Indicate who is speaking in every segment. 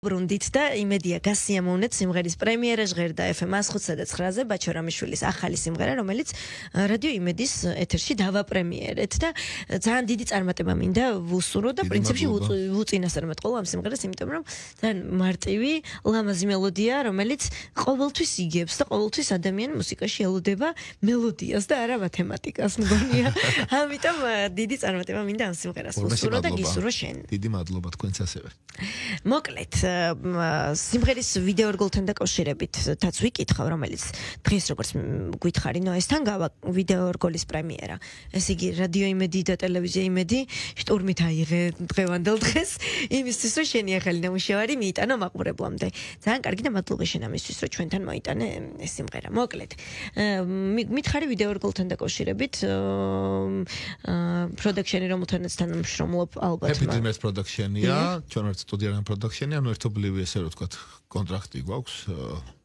Speaker 1: ბრუნდით და იმედია გასიამოვნეთ სიმღერის პრემიერა ჟღერდა FM 105.9-ზე ბაჩორამიშვილის ახალი სიმღერა რომელიც რადიო იმედის ეთერში დავაპრემიერეთ და ძალიან დიდი წარმატება მინდა ვუსურო და პრინციპში ვუწინასწარმეტ ყოველ ამ სიმღერას იმიტომ რომ ძალიან მარტივი ლამაზი მელოდია რომელიც ყოველთვის იგებს და ყოველთვის ადამიანი მუსიკაში ელოდება მელოდიას და არა მათემატიკას მგონია. ამიტომ დიდი წარმატება მინდა ამ სიმღერას ვუსურო და გისურო შენ.
Speaker 2: დიდი მადლობა თქვენც ასევე.
Speaker 1: მოკლედ სიმღერის ვიდეო რგოლთან დაკავშირებით თაც ვიკითხავ, რომელიც დღეს როგორც გითხარი, ნო ესთან გავა ვიდეო რგოლის პრემიერა. ესე იგი, რადიო იმედი და ტელევიზია იმედი შტურმით აიღე დღევანდელ დღეს იმისთვის, რომ შენი ახალი ნამუშევარი მიიტანო მაყურებლამდე. ძალიან კარგი და მადლობა შენ ამისთვის, რომ ჩვენთან მოიტანე ეს სიმღერა. მოკლედ, მითხარი ვიდეო რგოლთან დაკავშირებით პროდუქციონი რომელთანაც თანამშრომლობ ალბათ.
Speaker 2: Happy Dreamers პროდუქციონია, ჩვენ ვართ სტუდიაში პროდუქციონი, ანუ ერთობლივი ესე რომ ვთქვათ კონტრაქტი გვაქვს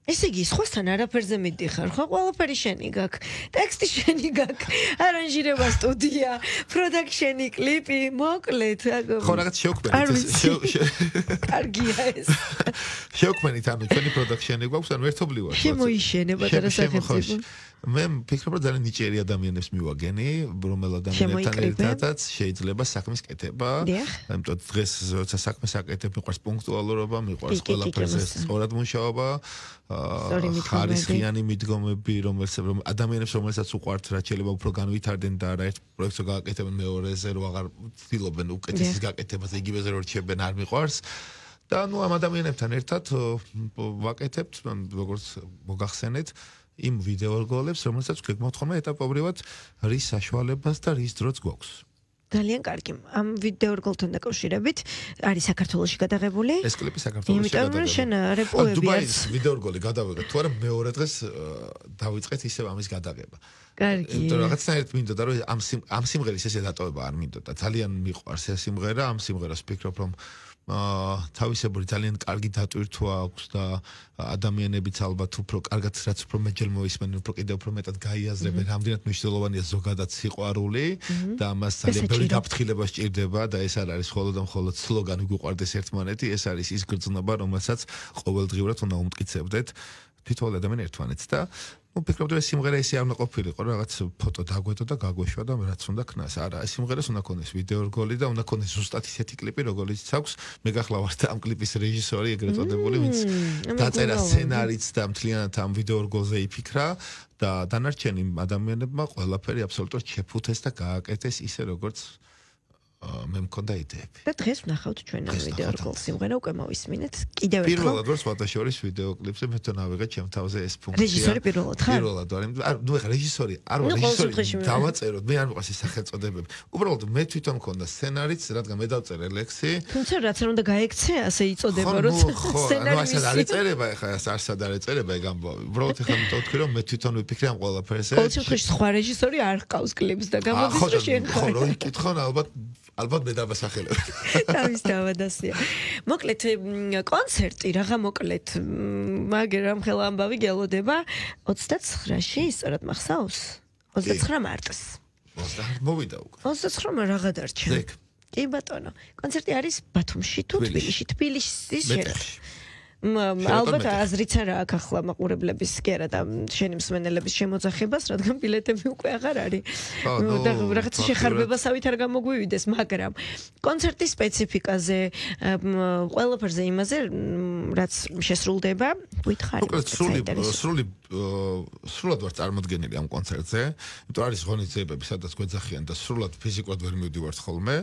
Speaker 1: ესე იგი სხვასთან არაფერზე მიდიხარ ხო? ყველაფერი შენი გაქვს. ტექსტი შენი გაქვს არანჟირება სტუდია პროდაქშენი კლიპი მოკლედ
Speaker 2: ხო რაღაც შეოქმნით
Speaker 1: კარგია ეს.
Speaker 2: შეოქმნით ანუ ჩვენი პროდაქშენი გვაქვს ანუ ერთობლივად
Speaker 1: შემოიშენება და სახელმწიფო
Speaker 2: მე ვფიქრობ რომ ძალიან ნიჭიერი ადამიანებს მივაგენი რომელ ადამიანებთან ერთადაც შეიძლება საქმის კეთება. ამიტომ დღეს როცა საქმეს აკეთებ მიყვარს პუნქტუალურობა მიყვარს ყველაფერზე სწორად მუშაობა ხარისხიანი მიდგომები რომელსაც რომ ადამიანებს რომელსაც უყვართ რაც შეიძლება უფრო განვითარდნენ და რა ერთ პროექტს გააკეთებენ მეორეზე რომ აღარ ვთილობენ უკეთესის გაკეთებას იგივეზე რომ რჩებენ არ მიყვარს და ნუ ამ ადამიანებთან ერთად ვაკეთებთ როგორც მოგახსენეთ იმ ვიდეო რგოლებს, რომელსაც გეკმოთ ხოლმე ეტაპობრივად რის საშუალებას და რის დროც გვაქვს.
Speaker 1: ძალიან კარგი. ამ ვიდეო რგოლთან დაკავშირებით არის საქართველოსში გადაღებული?
Speaker 2: ეს კლიპი საქართველოსში გადაღებული.
Speaker 1: იმიტომ რომ შენ რეპოები
Speaker 2: დუბაის ვიდეო რგოლი გადავიღე. თუ არა მეორე დღეს დავიწყეთ ისევ ამის გადაღება.
Speaker 1: კარგი.
Speaker 2: იმიტომ რაღაცნაირად მინდოდა რომ ამ ამ სიმღერის ესე დატოვება არ მინდოდა. ძალიან მიყვარს ეს სიმღერა. ამ სიმღერას ვფიქრობ რომ აა თავისებური ძალიან კარგი დატვირთვა აქვს და ადამიანებიც ალბათ უფრო კარგად რაც უფრო მეჯერ მოისმენენ, უფრო კიდევ უფრო მეტად გაიაზრებენ, რამდენად მნიშვნელოვანია ზოგადად სიყვარული და ამას ძალიან ბევრი გაფრთხილება სჭირდება და ეს არ არის მხოლოდ და მხოლოდ სლოგანი გუყვარდეს ერთმანეთი, ეს არის ის გრძნობა, რომელსაც ყოველდღიურად უნდა უმტკიცებდეთ თითოეულ ადამიანს ერთმანეთს და ну ფიქრობდი ეს სიმღერა ისე არ უნდა ყოფილიყო რაღაც ფოტო დაგვეტო და გაგვეშვა და რაც უნდა ქნას. არა ეს სიმღერას უნდა ქონდეს ვიდეო რგოლი და უნდა ქონდეს ზუსტად ისეთი კლიპი როგორიც აქვს მე გახლავართ ამ კლიპის რეჟისორი ეგრეთ წოდებული ვინც დაწერა სცენარიც და მთლიანად ამ ვიდეო რგოლზე იფიქრა და დანარჩენი ადამიანებმა ყველაფერი აბსოლუტურად შეფუთეს და გააკეთეს ისე როგორც მე მქონდა იდეები.
Speaker 1: და დღეს ვნახავთ ჩვენ ამ ვიდეო რგოლ სიმღერა უკვე მოვისმინეთ. კიდევ ერთხელ.
Speaker 2: პირველად ვარ სვატაშორის ვიდეო კლიპზე მე თვითონ ავიღე ჩემ თავზე ეს ფუნქცია.
Speaker 1: რეჟისორი პირველად ხარ?
Speaker 2: პირველად ვარ. არ ნუ ეხა რეჟისორი არ ვარ რეჟისორი. დავაწეროთ მე არ მიყვარს ეს სახელწოდებები. უბრალოდ მე თვითონ მქონდა სცენარიც, რადგან მე დავწერე ლექსი.
Speaker 1: თუმცა რაც არ უნდა გაექცე, ასე იწოდება, როცა სცენარი
Speaker 2: ვიცი. ნუ ასე არ ეწერება ეხა სად არ ეწერება ეგ ამბავი. უბრალოდ ეხა მეთქი რომ მე თვითონ ვიფიქრე ამ ყველაფერზე.
Speaker 1: ყოველ შემთხვევაში სხვა რეჟისორი არ ყავს კლიპს და გამოდის რომ შენ
Speaker 2: ხარ. ხო, რო იკითხონ ალბათ ალბათ მე დავასახელებ.
Speaker 1: თავის დავადასია. მოკლედ კონცერტი რაღა მოკლედ მაგრამ ხელა ამბავი გელოდება 29-ში, სწორად მახსოვს? 29 მარტს.
Speaker 2: 29 მოვიდა უკვე.
Speaker 1: 29 რაღა დარჩა. კი ბატონო. კონცერტი არის ბათუმში თუ თბილისში? თბილისში შეერთ. ალბათ აზრიც არა აქ ახლა მაყურებლების კი არა და შენი მსმენელების შემოძახებას, რადგან ბილეთები უკვე აღარ არის. და რაღაც შეხარბებასავით არ გამოგვივიდეს, მაგრამ კონცერტის სპეციფიკაზე, ყველაფერზე იმაზე, რაც შესრულდება, გითხარი.
Speaker 2: სრული სრული სრულად ვარ წარმოდგენილი ამ კონცერტზე. იმიტომ არის ღონისძიებები, სადაც გვეძახიან და სრულად ფიზიკურად ვერ მივდივართ ხოლმე.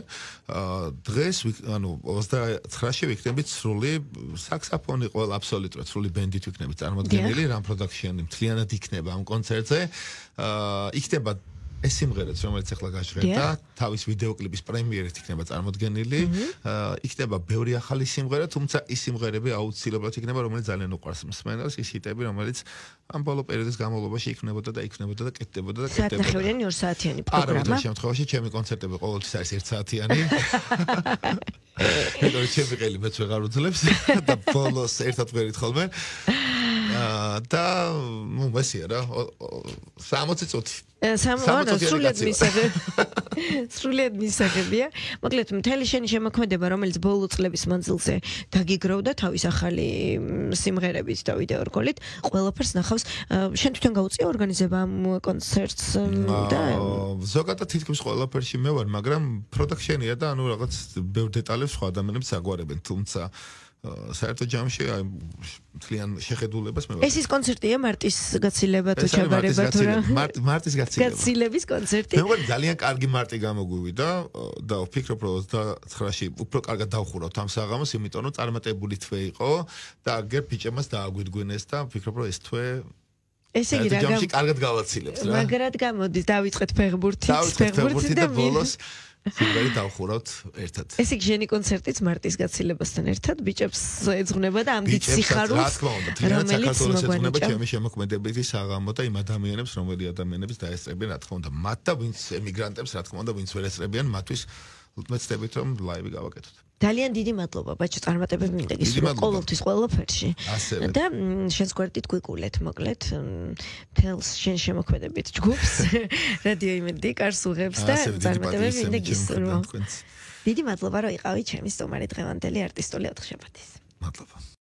Speaker 2: დღეს ანუ 29-ში ვიქნებით სრული საქსაფონი ყველა აბსოლუტურად სრული ბენდით ვიქნებით წარმოდგენილი, რამ პროდუქციონი მთლიანად იქნება ამ კონცერტზე. აა იქნება ეს სიმღერაც რომელიც ახლა გაჟღერდა თავის ვიდეო კლიპის პრემიერით იქნება წარმოდგენილი. იქნება ბევრი ახალი სიმღერა თუმცა ის სიმღერები აუცილებლად იქნება რომელიც ძალიან უყვარს მსმენელს ის ჰიტები რომელიც ამ ბოლო პერიოდის განმავლობაში იქნებოდა და იქნებოდა და კეთდებოდა და
Speaker 1: კეთდებოდა. საათიანი 2 საათიანი პროგრამა.
Speaker 2: არა შემთხვევაში ჩემი კონცერტები ყოველთვის არის 1 საათიანი. ეგრე ჩემი ყელი მეც ვეღარ უძლებს. და ბოლოს ერთად ვერით ხოლმე და ნუ მესია რა. 60 წუთი
Speaker 1: სამონა სრულიად მისაღე სრულიად მისაღებია. მოკლედ მთელი შენი შემოქმედება რომელიც ბოლო წლების მანძილზე დაგიგროვდა თავის ახალი სიმღერებით და ვიდეო რგოლით ყველაფერს ნახავს. შენ თვითონ გაუწია ორგანიზება ამ კონცერტს და
Speaker 2: ზოგადად თითქმის ყველაფერში მე ვარ მაგრამ პროდუქშენია და ანუ რაღაც ბევრ დეტალებს სხვა ადამიანებს აგვარებენ თუმცა საერთო ჯამში აი მთლიან შეხედულებას მე
Speaker 1: ეს ის კონცერტია მარტის გაცილება თუ ჩაბარება თუ რა?
Speaker 2: მარტის გაცილება.
Speaker 1: გაცილების კონცერტი.
Speaker 2: მე ვარ ძალიან კარგი მარტი გამოგვივიდა და ვფიქრობ რომ 29-ში უფრო კარგად დავხურავთ ამ საღამოს იმიტომ რომ წარმატებული თვე იყო და აგერ ფიჭემას დააგვიდგინეს და ვფიქრობ რომ ეს თვე
Speaker 1: ესე იგი რა
Speaker 2: ჯამში კარგად გავაცილებს რა.
Speaker 1: მაგრად გამოდის დავიწყეთ ფეხბურთით ფეხბურთით და
Speaker 2: ბოლოს სიმღერი დავხურავთ ერთად.
Speaker 1: ეს იგი ჟენი კონცერტიც მარტის გაცილებასთან ერთად ბიჭებს ეძღვნება და ამ დიდ სიხარულს
Speaker 2: რომელიც მოგვანიჭა. ჩემი შემოქმედებითი საღამო და იმ ადამიანებს, რომელი ადამიანებს დაესწრებიან, რა თქმა უნდა, მათ და ვინც ემიგრანტებს, რა თქმა უნდა, ვინც ვერ ესწრებიან, მათთვის მეცდებით რომ ლაივი გავაკეთოთ.
Speaker 1: ძალიან დიდი მადლობა ბაჭო წარმატებები მინდა გისურვო ყოველთვის ყველაფერში და შენს გვერდით გვიკულეთ მოკლედ თელს შენ შემოქმედებით ჯგუფს რადიო იმედი კარს უღებს და წარმატებები მინდა გისურვო. დიდი მადლობა რომ იყავი ჩემი სტუმარი დღევანდელი არტისტული 4 შაბათის
Speaker 2: მადლობა